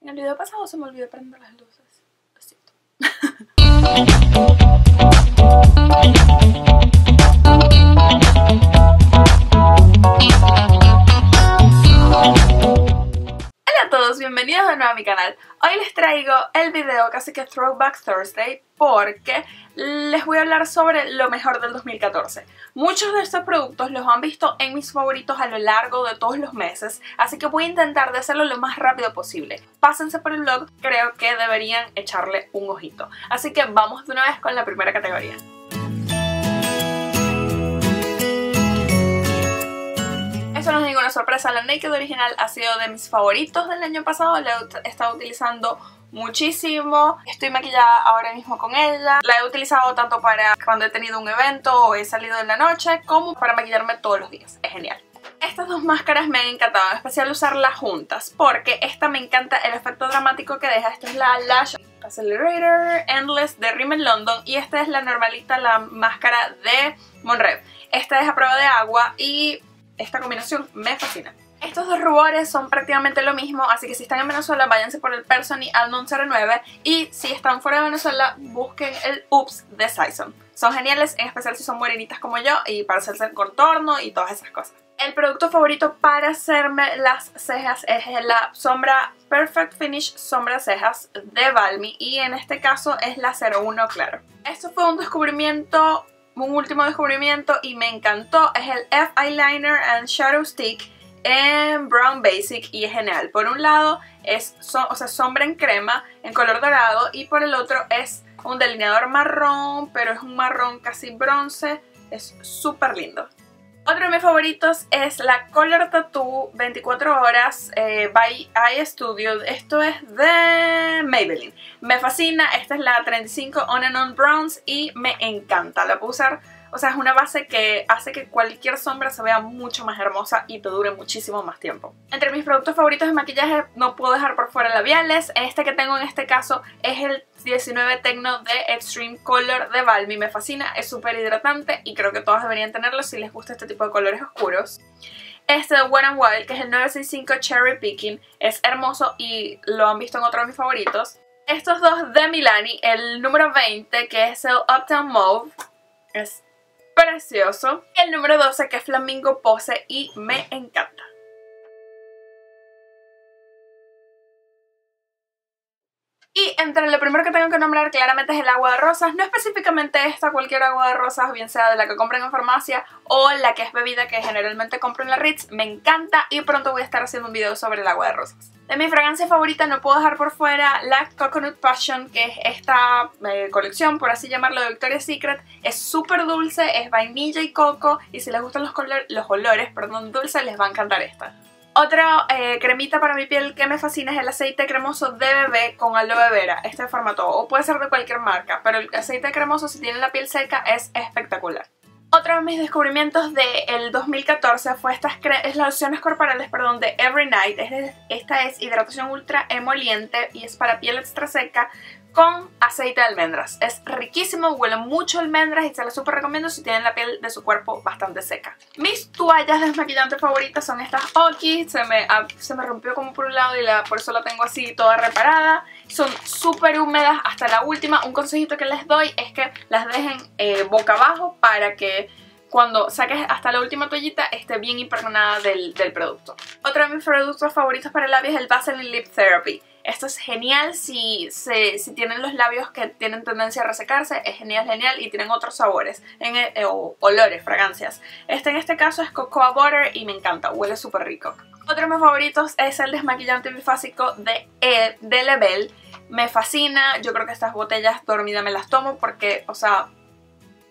En el video pasado se me olvidó prender las luces. Lo siento. Bienvenidos de nuevo a mi canal. Hoy les traigo el video casi que Throwback Thursday porque les voy a hablar sobre lo mejor del 2014. Muchos de estos productos los han visto en mis favoritos a lo largo de todos los meses, así que voy a intentar hacerlo lo más rápido posible. Pásense por el blog, creo que deberían echarle un ojito. Así que vamos de una vez con la primera categoría. Eso no es ninguna sorpresa, la Naked original ha sido de mis favoritos del año pasado, la he estado utilizando muchísimo. Estoy maquillada ahora mismo con ella. La he utilizado tanto para cuando he tenido un evento o he salido en la noche, como para maquillarme todos los días. Es genial. Estas dos máscaras me han encantado, en especial usarlas juntas, porque esta me encanta el efecto dramático que deja. Esta es la Lash Accelerator Endless de Rimmel London y esta es la normalita, la máscara de Monrep. Esta es a prueba de agua y esta combinación me fascina. Estos dos rubores son prácticamente lo mismo, así que si están en Venezuela váyanse por el Persony Almond 09 y si están fuera de Venezuela busquen el Oops de Sison. Son geniales, en especial si son morenitas como yo y para hacerse el contorno y todas esas cosas. El producto favorito para hacerme las cejas es la sombra Perfect Finish Sombra Cejas de Balmy y en este caso es la 01 Claro. Esto fue un descubrimiento un último descubrimiento y me encantó es el F-Eyeliner and Shadow Stick en Brown Basic y es genial. Por un lado es o sea, sombra en crema en color dorado y por el otro es un delineador marrón, pero es un marrón casi bronce. Es súper lindo. Otro de mis favoritos es la Color Tattoo 24 horas eh, by Eye Studio. Esto es de Maybelline. Me fascina. Esta es la 35 On and On Bronze y me encanta. La puedo usar o sea, es una base que hace que cualquier sombra se vea mucho más hermosa y te dure muchísimo más tiempo. Entre mis productos favoritos de maquillaje no puedo dejar por fuera labiales. Este que tengo en este caso es el 19 Tecno de Extreme Color de Balmy. Me fascina, es súper hidratante y creo que todos deberían tenerlo si les gusta este tipo de colores oscuros. Este de Wet Wild, que es el 965 Cherry Picking, es hermoso y lo han visto en otro de mis favoritos. Estos dos de Milani, el número 20, que es el Uptown Mauve, es precioso. El número 12 que es Flamingo Pose y me encanta. Entre lo primero que tengo que nombrar claramente es el agua de rosas, no específicamente esta, cualquier agua de rosas, bien sea de la que compren en farmacia o la que es bebida que generalmente compro en la Ritz, me encanta y pronto voy a estar haciendo un video sobre el agua de rosas. De mi fragancia favorita no puedo dejar por fuera la Coconut Passion, que es esta eh, colección, por así llamarlo, de Victoria's Secret. Es súper dulce, es vainilla y coco y si les gustan los, los olores perdón, dulces les va a encantar esta. Otra eh, cremita para mi piel que me fascina es el aceite cremoso de bebé con aloe vera, este formato, o puede ser de cualquier marca, pero el aceite cremoso si tiene la piel seca es espectacular. Otro de mis descubrimientos del 2014 fue estas es las lociones corporales perdón, de Every Night. esta es hidratación ultra emoliente y es para piel extra seca con aceite de almendras. Es riquísimo, huele mucho almendras y se lo súper recomiendo si tienen la piel de su cuerpo bastante seca. Mis toallas desmaquillantes favoritas son estas Oki, se me, se me rompió como por un lado y por eso la tengo así toda reparada. Son súper húmedas hasta la última. Un consejito que les doy es que las dejen eh, boca abajo para que cuando saques hasta la última toallita esté bien impregnada del, del producto. Otro de mis productos favoritos para labios es el Vaseline Lip Therapy. Esto es genial si, si tienen los labios que tienen tendencia a resecarse, es genial, genial y tienen otros sabores, en, eh, o olores, fragancias. Este en este caso es Cocoa Butter y me encanta, huele súper rico. Otro de mis favoritos es el desmaquillante bifásico de, eh, de Level. Me fascina, yo creo que estas botellas dormida me las tomo porque, o sea,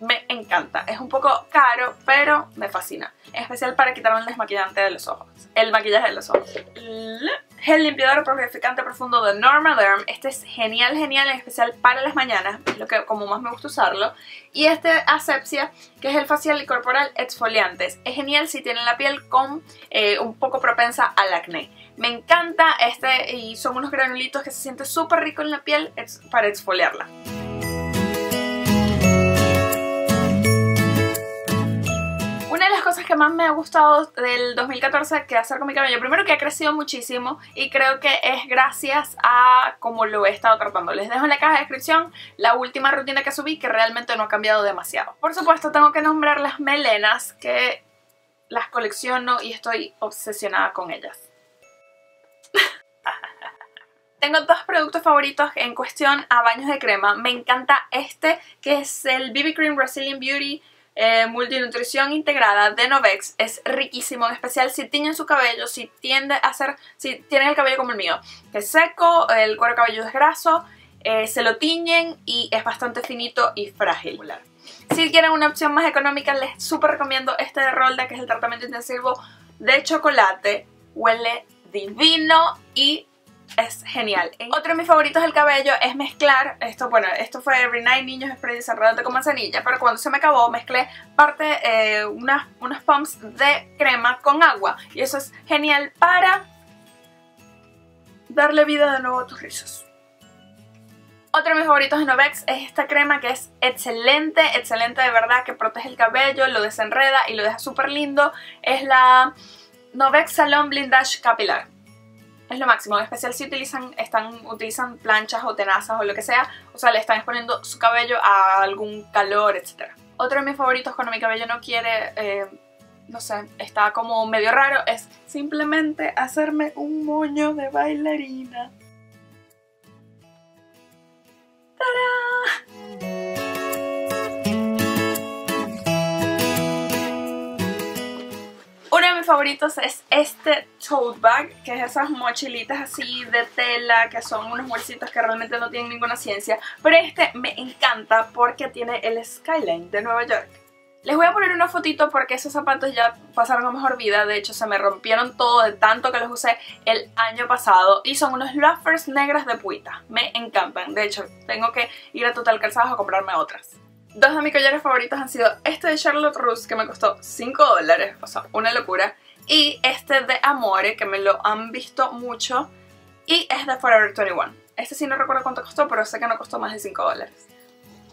me encanta. Es un poco caro, pero me fascina. En especial para quitarme el desmaquillante de los ojos. El maquillaje de los ojos. Gel limpiador purificante profundo de Derm. Este es genial, genial, en especial para las mañanas. Es lo que como más me gusta usarlo. Y este Asepsia, que es el facial y corporal exfoliantes. Es genial si tienen la piel con eh, un poco propensa al acné. Me encanta este y son unos granulitos que se siente súper rico en la piel para exfoliarla. Más me ha gustado del 2014 que hacer con mi cabello, primero que ha crecido muchísimo y creo que es gracias a cómo lo he estado tratando. Les dejo en la caja de descripción la última rutina que subí que realmente no ha cambiado demasiado. Por supuesto tengo que nombrar las melenas que las colecciono y estoy obsesionada con ellas. Tengo dos productos favoritos en cuestión a baños de crema. Me encanta este que es el BB Cream Brazilian Beauty eh, Multinutrición Integrada de Novex. Es riquísimo, en especial si tienen su cabello, si tiende a ser, si tienen el cabello como el mío, que es seco, el cuero cabelludo es graso, eh, se lo tiñen y es bastante finito y frágil. Si quieren una opción más económica, les súper recomiendo este de Rolda, que es el tratamiento intensivo de chocolate. Huele divino y es genial. Otro de mis favoritos del cabello es mezclar, esto bueno, esto fue Every Night Niños Spray Desarrollante con manzanilla, pero cuando se me acabó mezclé parte, eh, unas, unas pumps de crema con agua y eso es genial para darle vida de nuevo a tus rizos. Otro de mis favoritos de Novex es esta crema que es excelente, excelente de verdad, que protege el cabello, lo desenreda y lo deja súper lindo. Es la Novex Salon Blindage Capilar es lo máximo, en especial si utilizan, están, utilizan planchas o tenazas o lo que sea, o sea, le están exponiendo su cabello a algún calor, etc. Otro de mis favoritos cuando mi cabello no quiere, eh, no sé, está como medio raro, es simplemente hacerme un moño de bailarina. ¡Tarán! Mis favoritos es este tote bag, que es esas mochilitas así de tela, que son unos bolsitos que realmente no tienen ninguna ciencia. Pero este me encanta porque tiene el skyline de Nueva York. Les voy a poner una fotito porque esos zapatos ya pasaron a mejor vida, de hecho se me rompieron todo de tanto que los usé el año pasado y son unos loafers negras de puita, me encantan, de hecho tengo que ir a Total Calzados a comprarme otras. Dos de mis collares favoritos han sido este de Charlotte Russe que me costó 5 dólares, o sea, una locura. Y este de Amore que me lo han visto mucho y es de Forever 21. Este sí no recuerdo cuánto costó, pero sé que no costó más de 5 dólares.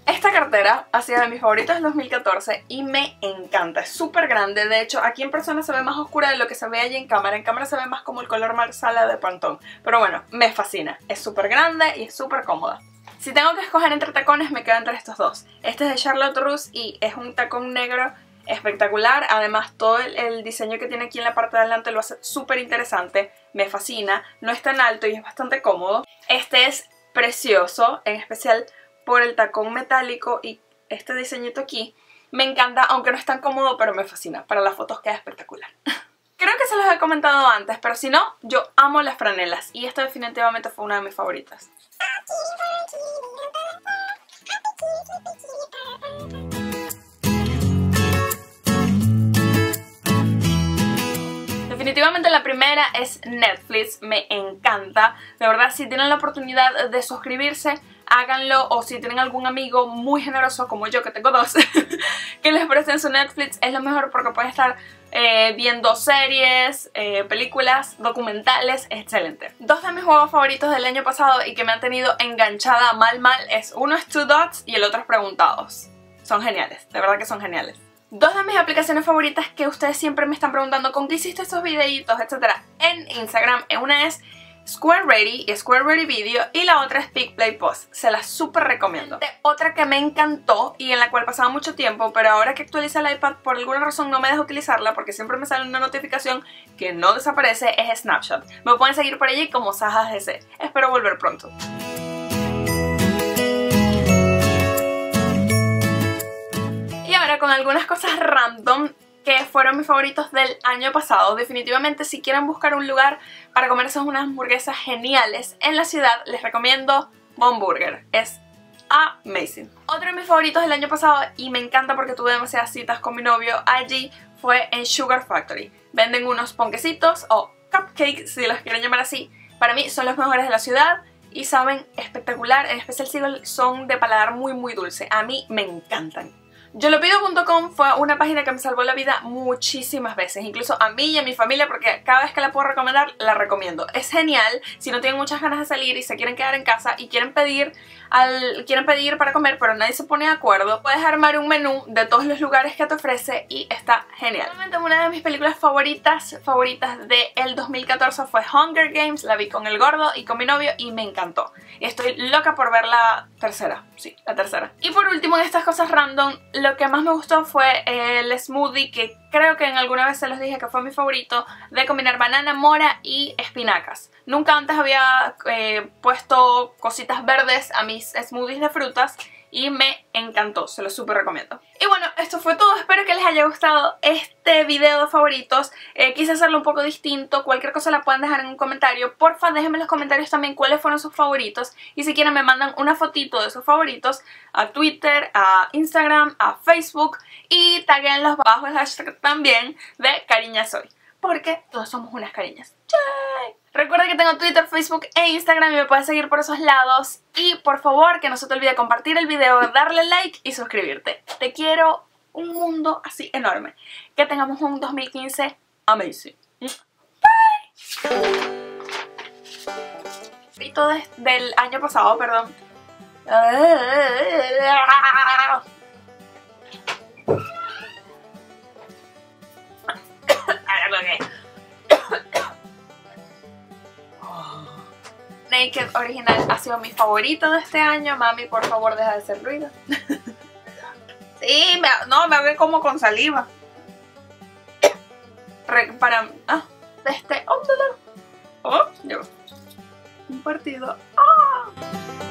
Esta cartera ha sido de mis favoritos del 2014 y me encanta, es súper grande, de hecho aquí en persona se ve más oscura de lo que se ve allí en cámara, en cámara se ve más como el color marsala de Pantone, pero bueno, me fascina, es súper grande y es súper cómoda. Si tengo que escoger entre tacones me quedo entre estos dos. Este es de Charlotte Russe y es un tacón negro espectacular. Además todo el, diseño que tiene aquí en la parte de adelante lo hace súper interesante. Me fascina. No es tan alto y es bastante cómodo. Este es precioso, en especial por el tacón metálico y este diseñito aquí. Me encanta, aunque no es tan cómodo, pero me fascina. Para las fotos queda espectacular. Creo que se los he comentado antes, pero si no, yo amo las franelas y esta definitivamente fue una de mis favoritas. Definitivamente la primera es Netflix, me encanta. De verdad, si tienen la oportunidad de suscribirse, háganlo. O si tienen algún amigo muy generoso como yo, que tengo dos, que les presten su Netflix, es lo mejor porque pueden estar eh, viendo series, eh, películas, documentales, excelente. Dos de mis juegos favoritos del año pasado y que me han tenido enganchada mal mal es uno es Two Dots y el otro es Preguntados. Son geniales, de verdad que son geniales. Dos de mis aplicaciones favoritas que ustedes siempre me están preguntando con qué hiciste esos videitos, etcétera, en Instagram. Una es Square Ready y Square Ready Video y la otra es Pick Play Post. Se la súper recomiendo. Otra que me encantó y en la cual pasaba mucho tiempo, pero ahora que actualiza el iPad por alguna razón no me deja utilizarla porque siempre me sale una notificación que no desaparece, es Snapchat. Me pueden seguir por allí como SajaGC. Espero volver pronto. Y ahora con algunas cosas random que fueron mis favoritos del año pasado. Definitivamente si quieren buscar un lugar para comerse unas hamburguesas geniales en la ciudad, les recomiendo Bon Burger. Es amazing. Otro de mis favoritos del año pasado y me encanta porque tuve demasiadas citas con mi novio allí fue en Sugar Factory. Venden unos ponquecitos o cupcakes si los quieren llamar así. Para mí son los mejores de la ciudad y saben espectacular, en especial si son de paladar muy muy dulce. A mí me encantan. Yolopido.com fue una página que me salvó la vida muchísimas veces, incluso a mí y a mi familia, porque cada vez que la puedo recomendar, la recomiendo. Es genial si no tienen muchas ganas de salir y se quieren quedar en casa y quieren pedir, quieren pedir para comer, pero nadie se pone de acuerdo. Puedes armar un menú de todos los lugares que te ofrece y está genial. Realmente una de mis películas favoritas, favoritas del 2014 fue Hunger Games, la vi con el gordo y con mi novio y me encantó. Estoy loca por ver la tercera, sí, la tercera. Y por último, en estas cosas random, lo que más me gustó fue el smoothie que creo que en alguna vez se los dije que fue mi favorito de combinar banana, mora y espinacas. Nunca antes había eh, puesto cositas verdes a mis smoothies de frutas y me encantó, se lo súper recomiendo. Y bueno, esto fue todo, espero que les haya gustado este video de favoritos, eh, quise hacerlo un poco distinto, cualquier cosa la pueden dejar en un comentario, porfa déjenme en los comentarios también cuáles fueron sus favoritos y si quieren me mandan una fotito de sus favoritos a Twitter, a Instagram, a Facebook y taguenlos bajo el hashtag también de cariña soy, porque todos somos unas cariñas. ¡Yay! Recuerda que tengo Twitter, Facebook e Instagram y me puedes seguir por esos lados. Y por favor, que no se te olvide compartir el video, darle like y suscribirte. Te quiero un mundo así enorme. Que tengamos un 2015 amazing. Bye. Y todo del año pasado, perdón. Naked original ha sido mi favorito de este año. Mami, por favor, deja de hacer ruido. sí, no, me hago como con saliva. para... Ah, este... Oh, oh, un partido. Ah.